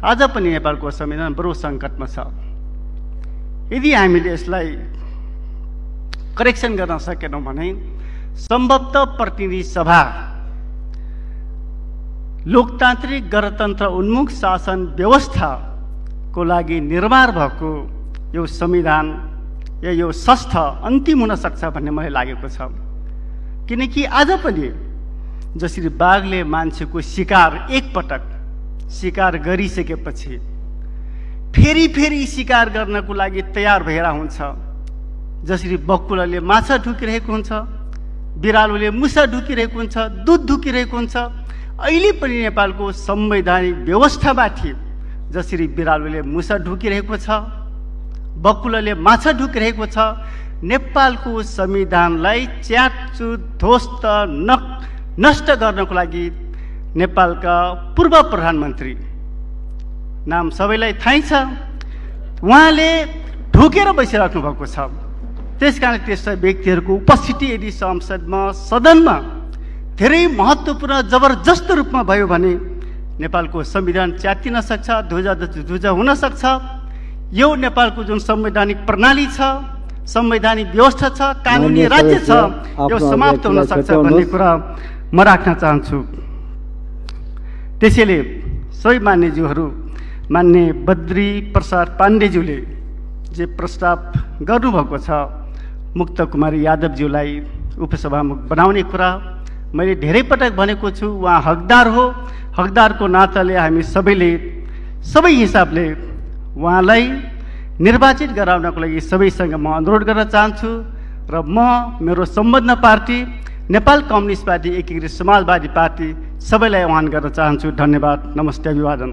आज पनि नेपालको संविधान बरु सङ्कटमा छ। यदि हामीले यसलाई करेक्सन गर्न सकेनौँ भने सम्भवतः प्रतिनिधि सभा लोकतान्त्रिक गणतन्त्र उन्मुख शासन व्यवस्थाको लागि निर्माण भएको यो संविधान या यो संस्थ अन्तिम हुन सक्छ भन्ने मलाई लागेको छ। किनकि आज पनि जसरी बाघले मान्छेको शिकार एकपटक शिकार गरिसकेपछि फेरि फेरि शिकार गर्नको लागि तयार भएर हुन्छ। जसरी बकुलले माछा ढुकिरहेको हुन्छ बिरालोले मुसा ढुकिरहेको हुन्छ दुध ढुकिरहेको हुन्छ अहिले पनि नेपालको संवैधानिक व्यवस्थामाथि जसरी बिरालोले मुसा ढुकिरहेको छ बकुलले माछा ढुकिरहेको छ नेपालको संविधानलाई च्याचु ध्वस्त नष्ट गर्नको लागि नेपालका पूर्व प्रधानमन्त्री। नाम सबैलाई थाहै छ। उहाँले ढुकेर बसिराख्नु भएको छ। त्यस कारण त्यस्ता व्यक्तिहरूको उपस्थिति यदि संसदमा सदनमा धेरै महत्त्वपूर्ण जबरजस्त रूपमा भयो भने नेपालको संविधान च्यातिन सक्छ ध्वजा ध्वजा हुन सक्छ। यो नेपालको जुन संवैधानिक प्रणाली छ संवैधानिक व्यवस्था छ कानुनी राज्य छ यो समाप्त हुन सक्छ भन्ने कुरा म राख्न चाहन्छु। त्यसैले सबै मान्यज्यूहरू मान्य बद्री प्रसाद पाण्डेज्यूले जे प्रस्ताव गर्नुभएको छ मुक्त कुमारी यादवज्यूलाई उपसभामुख बनाउने कुरा मैले धेरै पटक भनेको छु उहाँ हकदार हो। हकदारको नाताले हामी सबैले सबै हिसाबले उहाँलाई निर्वाचित गराउनको लागि सबैसँग म अनुरोध गर्न चाहन्छु र म मेरो सम्बन्ध पार्टी नेपाल कम्युनिस्ट पार्टी एकीकृत समाजवादी पार्टी सबैलाई आह्वान गर्न चाहन्छु। धन्यवाद। नमस्ते अभिवादन।